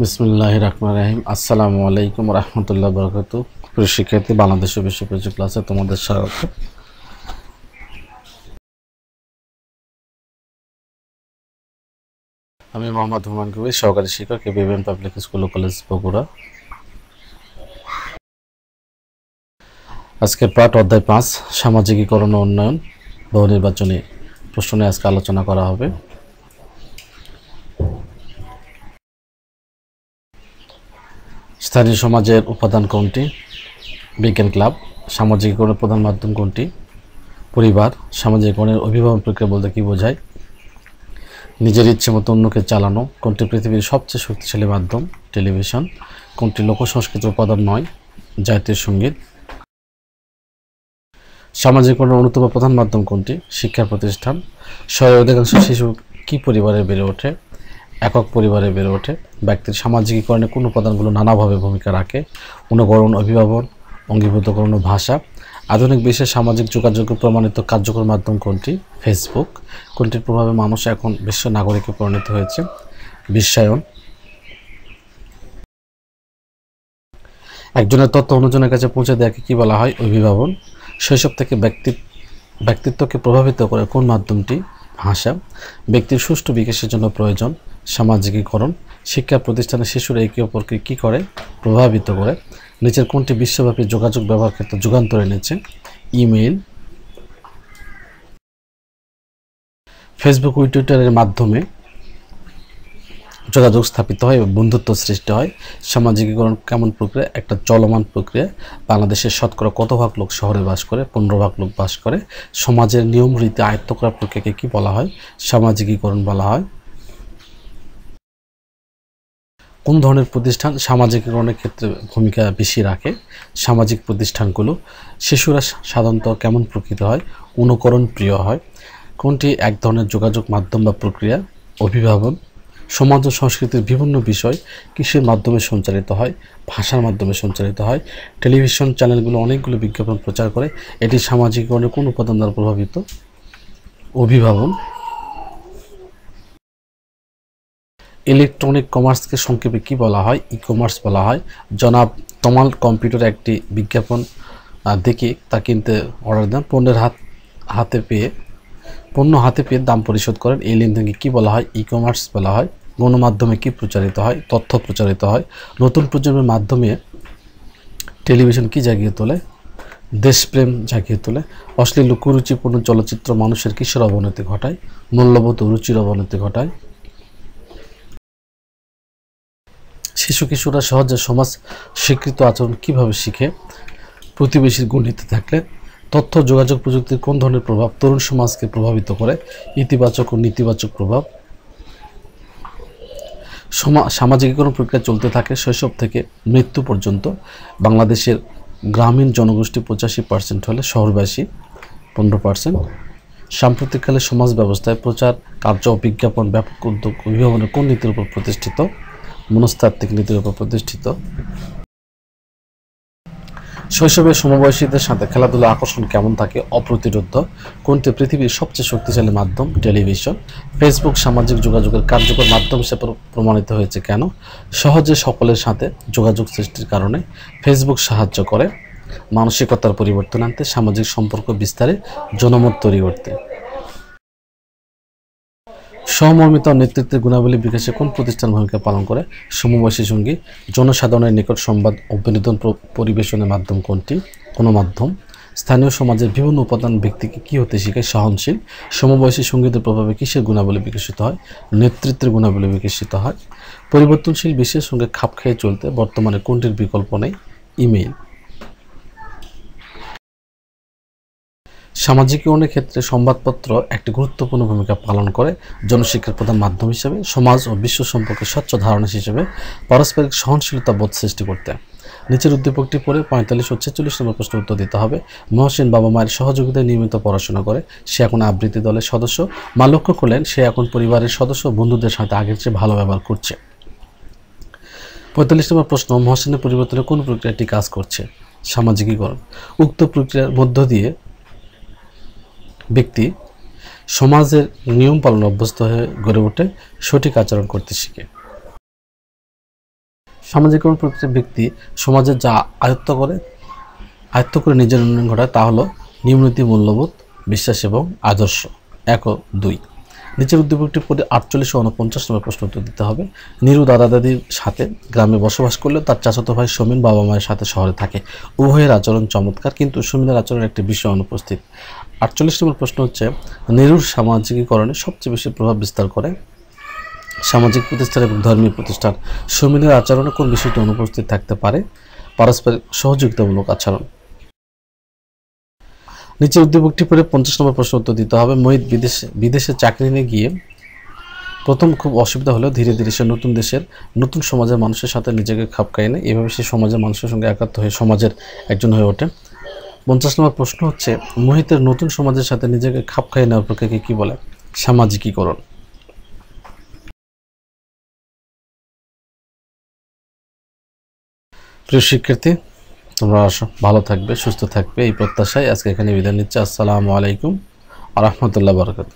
বিসমুল্লাহ রহমান রাহিম। আসসালামু আলাইকুম রহমতুল্লাহ বরকত। প্রিয় শিক্ষার্থী, বাংলাদেশ বিশ্ব প্রযুক্তি ক্লাসে তোমাদের স্বাগত। আমি মোহাম্মদ হুমান কবির, সহকারী শিক্ষক, এবিএম পাবলিক স্কুল ও কলেজ বগুড়া। আজকের পাঠ অধ্যায় পাঁচ, সামাজিকীকরণ ও উন্নয়ন, বহু নির্বাচনী প্রশ্ন নিয়ে আজকে আলোচনা করা হবে। স্থানীয় সমাজের উপাদান কোনটি? বিজ্ঞান ক্লাব সামাজিকীকরণের প্রধান মাধ্যম কোনটি? পরিবার সামাজিকীকরণের অভিভাবন প্রক্রিয়া বলতে কী বোঝায়? নিজের ইচ্ছে মতো অন্যকে চালানো, কোনটি পৃথিবীর সবচেয়ে শক্তিশালী মাধ্যম? টেলিভিশন, কোনটি লোকসংস্কৃতির উপাদান নয়? জাতীয় সংগীত। সামাজিকীকরণের অন্যতম প্রধান মাধ্যম কোনটি? শিক্ষা প্রতিষ্ঠান। শহরের অধিকাংশ শিশু কি পরিবারে বেড়ে ওঠে? একক পরিবারে বেড়ে ওঠে। ব্যক্তির সামাজিকীকরণে কোন উপাদানগুলো নানাভাবে ভূমিকা রাখে। অনুকরণ, অভিভাবন, অঙ্গীভূতকরণ ভাষা। আধুনিক বিশ্বে সামাজিক যোগাযোগের প্রমাণিত কার্যকর মাধ্যম কোনটি? ফেসবুক কোনটির প্রভাবে মানুষ এখন বিশ্ব নাগরিকে পরিণত হয়েছে? বিশ্বায়ন। একজনের তথ্য অন্যজনের কাছে পৌঁছে দেওয়াকে কী বলা হয়? অভিভাবন। শৈশব থেকে ব্যক্তি ব্যক্তিত্বকে প্রভাবিত করে কোন মাধ্যমটি? ভাষা, ব্যক্তির সুষ্ঠু বিকাশের জন্য প্রয়োজন, সামাজিকীকরণ, শিক্ষা প্রতিষ্ঠানে শিশুরা একে অপরকে কী করে? প্রভাবিত করে। নিচের কোনটি বিশ্বব্যাপী যোগাযোগ ব্যবহার ক্ষেত্রে যুগান্তর এনেছে? ইমেইল, ফেসবুক ও টুইটারের মাধ্যমে যোগাযোগ স্থাপিত হয় এবং বন্ধুত্ব সৃষ্টি হয়। সামাজিকীকরণ কেমন প্রক্রিয়া? একটা চলমান প্রক্রিয়া। বাংলাদেশের শতকরা কত ভাগ লোক শহরে বাস করে? পনেরো ভাগ লোক বাস করে। সমাজের নিয়ম রীতি আয়ত্ত করার প্রক্রিয়াকে কী বলা হয়? সামাজিকীকরণ বলা হয়। কোন ধরনের প্রতিষ্ঠান সামাজিকীকরণের ক্ষেত্রে ভূমিকা বেশি রাখে? সামাজিক প্রতিষ্ঠানগুলো শিশুরা সাধারণত কেমন প্রকৃত হয়? অনুকরণ প্রিয় হয়। কোনটি এক ধরনের যোগাযোগ মাধ্যম বা প্রক্রিয়া? অভিভাবন সমাজ ও সংস্কৃতির বিভিন্ন বিষয় কিসের মাধ্যমে সঞ্চালিত হয়, ভাষার মাধ্যমে সঞ্চালিত হয়। টেলিভিশন চ্যানেলগুলো অনেকগুলো বিজ্ঞাপন প্রচার করে। এটি সামাজিকীকরণের কোন উপাদান দ্বারা প্রভাবিত? অভিভাবন। ইলেকট্রনিক কমার্সকে সংক্ষেপে কি বলা হয়? ই কমার্স বলা হয়। জনাব তমাল কম্পিউটার একটি বিজ্ঞাপন দেখে তা কিনতে অর্ডার দেন। পণ্যের হাত, হাতে পেয়ে, পণ্য হাতে পেয়ে দাম পরিশোধ করেন। এই লেনদেনকে কী বলা হয়? ই কমার্স বলা হয়। গণমাধ্যমে কি প্রচারিত হয়, তথ্য প্রচারিত হয়, নতুন প্রজন্মের মাধ্যমে টেলিভিশন কি জাগিয়ে তোলে, দেশপ্রেম জাগিয়ে তোলে, অশ্লীল কুরুচিপূর্ণ চলচ্চিত্র মানুষের কিসের অবনতি ঘটায়, মূল্যবোধ রুচির অবনতি ঘটায়? শিশু কিশোররা সহজে সমাজ স্বীকৃত আচরণ কীভাবে শিখে, প্রতিবেশীর গণ্ডিতে থাকলে, তথ্য, যোগাযোগ প্রযুক্তির কোন ধরনের প্রভাব তরুণ সমাজকে প্রভাবিত করে, ইতিবাচক ও নেতিবাচক প্রভাব? সামাজিকীকরণ প্রক্রিয়া চলতে থাকে শৈশব থেকে মৃত্যু পর্যন্ত। বাংলাদেশের গ্রামীণ জনগোষ্ঠী পঁচাশি পার্সেন্ট হলে শহরবাসী পনেরো পার্সেন্ট সাম্প্রতিককালে সমাজ ব্যবস্থায় প্রচার, কার্য, বিজ্ঞাপন, ব্যাপক উদ্যোগ, অভিভাবনের কোন নীতির উপর প্রতিষ্ঠিত? মনস্তাত্ত্বিক নীতির উপর প্রতিষ্ঠিত। শৈশবে সমবয়সীদের সাথে খেলাধুলা আকর্ষণ কেমন থাকে অপ্রতিরোধ কোনটি পৃথিবীর সবচেয়ে শক্তিশালী মাধ্যম, টেলিভিশন, ফেসবুক, সামাজিক যোগাযোগের কার্যকর মাধ্যম হিসেবে প্রমাণিত হয়েছে কেন? সহজে সকলের সাথে যোগাযোগ সৃষ্টির কারণে ফেসবুক সাহায্য করে মানসিকতার পরিবর্তন আনতে, সামাজিক সম্পর্ক বিস্তারে জনমত তৈরি করতে। সহমর্মিত নেতৃত্বের গুণাবলী বিকাশে কোন প্রতিষ্ঠান ভূমিকা পালন করে? সমবয়সী সঙ্গী, জনসাধারণের নিকট সংবাদ ও বিনোদন পরিবেশনের মাধ্যম কোনটি? কোনো মাধ্যম স্থানীয় সমাজের বিভিন্ন উপাদান ব্যক্তিকে কী হতে শিখায়? সহনশীল। সমবয়সী সঙ্গীতের প্রভাবে কিসের গুণাবলী বিকশিত হয়? নেতৃত্বের গুণাবলী বিকশিত হয়। পরিবর্তনশীল বিশ্বের সঙ্গে খাপ খেয়ে চলতে বর্তমানে কোনটির বিকল্প নেই? ইমেইল। সামাজিকীকরণের ক্ষেত্রে সংবাদপত্র একটি গুরুত্বপূর্ণ ভূমিকা পালন করে। জনশিক্ষার প্রধান মাধ্যম হিসেবে, সমাজ ও বিশ্ব সম্পর্কে স্বচ্ছ ধারণা হিসেবে পারস্পরিক সহনশীলতা বোধ সৃষ্টি করতে। নিচের উদ্দীপকটি পড়ে পঁয়তাল্লিশ ও ছেচল্লিশ নম্বর প্রশ্ন উত্তর দিতে হবে। মহসিন বাবা মায়ের সহযোগিতায় নিয়মিত পড়াশোনা করে। সে এখন আবৃত্তি দলের সদস্য। মা লক্ষ্য করলেন, সে এখন পরিবারের সদস্য বন্ধুদের সাথে আগের চেয়ে ভালো ব্যবহার করছে। পঁয়তাল্লিশ নম্বর প্রশ্ন, মহসিনের পরিবর্তনে কোন প্রক্রিয়াটি কাজ করছে? সামাজিকীকরণ। উক্ত প্রক্রিয়ার মধ্য দিয়ে ব্যক্তি সমাজের নিয়ম পালন অভ্যস্ত হয়ে গড়ে ওঠে, সঠিক আচরণ করতে শিখে। সামাজিকরণ প্রকৃতির ব্যক্তি সমাজে যা আয়ত্ত করে আয়ত্ত করে নিজের উন্নয়ন ঘটায় তা হলো নিম্নতি মূল্যবোধ, বিশ্বাস এবং আদর্শ। এক দুই। নিচের উদ্দীপকটি আটচল্লিশ ও উনপঞ্চাশ নম্বর প্রশ্ন উত্তর দিতে হবে। নিরু দাদা দাদির সাথে গ্রামে বসবাস করলেও তার চাচাতো ভাই সমীন বাবা মায়ের সাথে শহরে থাকে। উভয়ের আচরণ চমৎকার, কিন্তু সমীনের আচরণের একটি বিষয় অনুপস্থিত। আটচল্লিশ নম্বর প্রশ্ন হচ্ছে, নিরুর সামাজিকীকরণে সবচেয়ে বেশি প্রভাব বিস্তার করে? সামাজিক প্রতিষ্ঠান এবং ধর্মীয় প্রতিষ্ঠান সমীনের আচরণে কোন বিষয়টি অনুপস্থিত থাকতে পারে? পারস্পরিক সহযোগিতামূলক আচরণ। নিচের উদ্দীপকটি পড়ে পঞ্চাশ নম্বর প্রশ্ন উত্তর দিতে হবে, মহিত বিদেশে বিদেশে চাকরি নিয়ে গিয়ে প্রথম খুব অসুবিধা হলেও ধীরে ধীরে সে নতুন দেশের, নতুন সমাজের মানুষের সাথে নিজেকে খাপ খাইয়ে নেয়। এভাবে সে সমাজের মানুষের সঙ্গে একাত্ম হয়ে, সমাজের একজন হয়ে ওঠে। পঞ্চাশ নম্বর প্রশ্ন হচ্ছে, মোহিতের নতুন সমাজের সাথে নিজেকে খাপ খাইয়ে নেওয়ার প্রক্রিয়াকে কী বলে? সামাজিকীকরণ। প্রিয় শিক্ষার্থী, তোমরা ভালো থাকবে, সুস্থ থাকবে, এই প্রত্যাশায় আজকে এখানে বিদায় নিচ্ছে। আসসালামু আলাইকুম আ রহমতুল্লাহ বরকাত